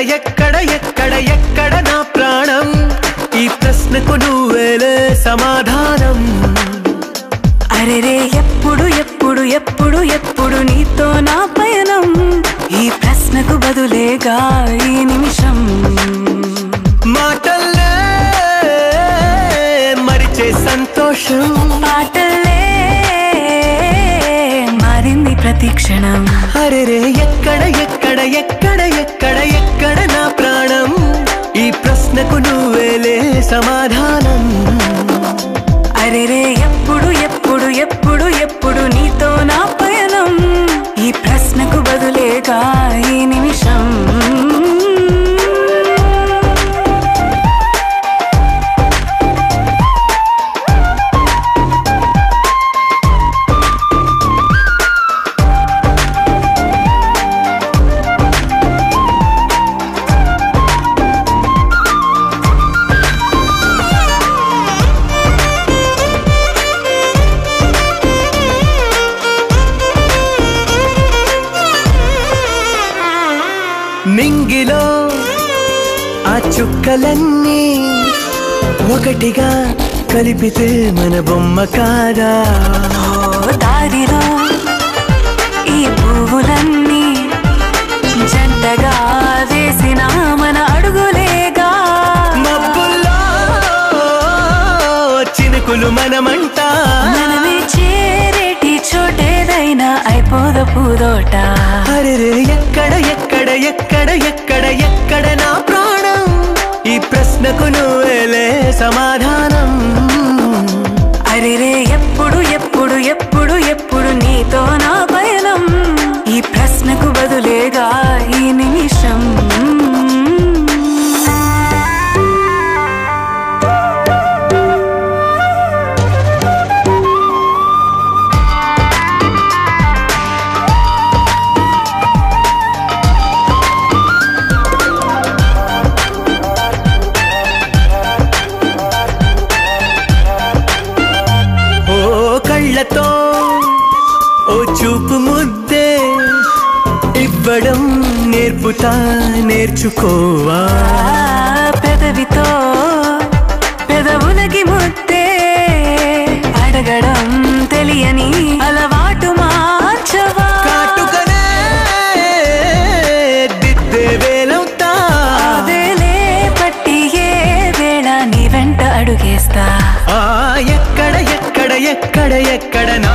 ఎక్కడ ఎక్కడ నా ప్రాణం? ఈ ప్రశ్నకు నువ్వేలే సమాధానం. అరెరే ఎప్పుడు ఎప్పుడు ఎప్పుడు ఎప్పుడు నీతో నా పయనం? ఈ ప్రశ్నకు బదులేగా ఈ నిమిషం. మాటల్లే మరిచే సంతోషం. పాటలే మారింది ప్రతి క్షణం. అరెరే ఎక్కడ ఎక్కడ ఎక్కడ ఎక్కడ ఎక్కడ ప్రశ్నకు నువ్వేలే సమాధానం. మింగిలో ఆ చుక్కలన్నీ ఒకటిగా కలిపితే మన బొమ్మ కాదా? దారిలో ఈ పువ్వులన్నీ జంటగా వేసిన మన అడుగులేగా? మబ్బుల్లో చినుకులు మనమంట? మనమే చేరేటి చోటేదైనా అయిపోద పూదోట. అరెరే ఎక్కడ ఎక్కడ ఎక్కడ ఎక్కడ ఎక్కడ నా ప్రాణం? ఈ ప్రశ్నకు నువ్వేలే సమాధానం. అరెరే ఎప్పుడు ఎప్పుడు ఎప్పుడు ఎప్పుడు నీతో నా పయనం? ఈ ప్రశ్నకు ఓ చూపు ముద్దే ఇవ్వడం నేర్పుతా నేర్చుకోవా? పెదవితో పెదవులకి ముద్దే అడగడం తెలియని అలవాటు మార్చవా? కాటుకనే దిద్దే వేలవుతా. అదేలే పట్టి ఏ వేళ నీ వెంట అడుగేస్తా. ఎక్కడ ఎక్కడ ఎక్కడ ఎక్కడ నా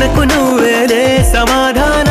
ప్రశ్నకు నువ్వేలే సమాధానం.